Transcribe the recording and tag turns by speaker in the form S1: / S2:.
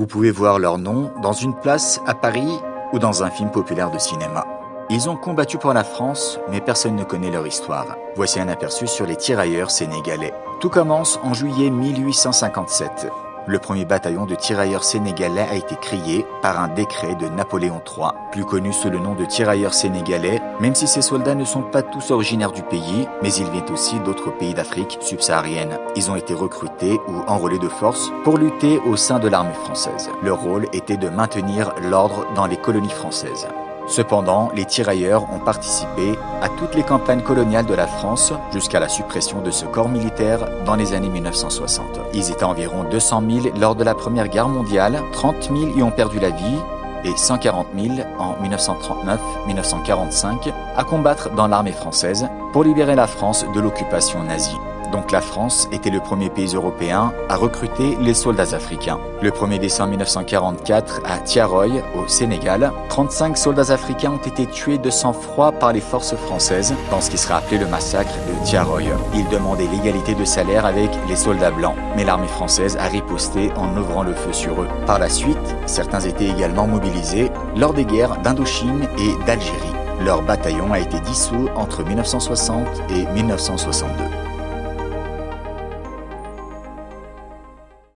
S1: Vous pouvez voir leur nom dans une place à Paris ou dans un film populaire de cinéma. Ils ont combattu pour la France, mais personne ne connaît leur histoire. Voici un aperçu sur les tirailleurs sénégalais. Tout commence en juillet 1857. Le premier bataillon de tirailleurs sénégalais a été créé par un décret de Napoléon III, plus connu sous le nom de tirailleurs sénégalais, même si ces soldats ne sont pas tous originaires du pays, mais ils viennent aussi d'autres pays d'Afrique subsaharienne. Ils ont été recrutés ou enrôlés de force pour lutter au sein de l'armée française. Leur rôle était de maintenir l'ordre dans les colonies françaises. Cependant, les tirailleurs ont participé à toutes les campagnes coloniales de la France jusqu'à la suppression de ce corps militaire dans les années 1960. Ils étaient environ 200 000 lors de la Première Guerre mondiale, 30 000 y ont perdu la vie et 140 000 en 1939-1945 à combattre dans l'armée française pour libérer la France de l'occupation nazie. Donc la France était le premier pays européen à recruter les soldats africains. Le 1er décembre 1944, à Tiaroy, au Sénégal, 35 soldats africains ont été tués de sang-froid par les forces françaises dans ce qui sera appelé le massacre de Tiaroy. Ils demandaient l'égalité de salaire avec les soldats blancs, mais l'armée française a riposté en ouvrant le feu sur eux. Par la suite, certains étaient également mobilisés lors des guerres d'Indochine et d'Algérie. Leur bataillon a été dissous entre 1960 et 1962.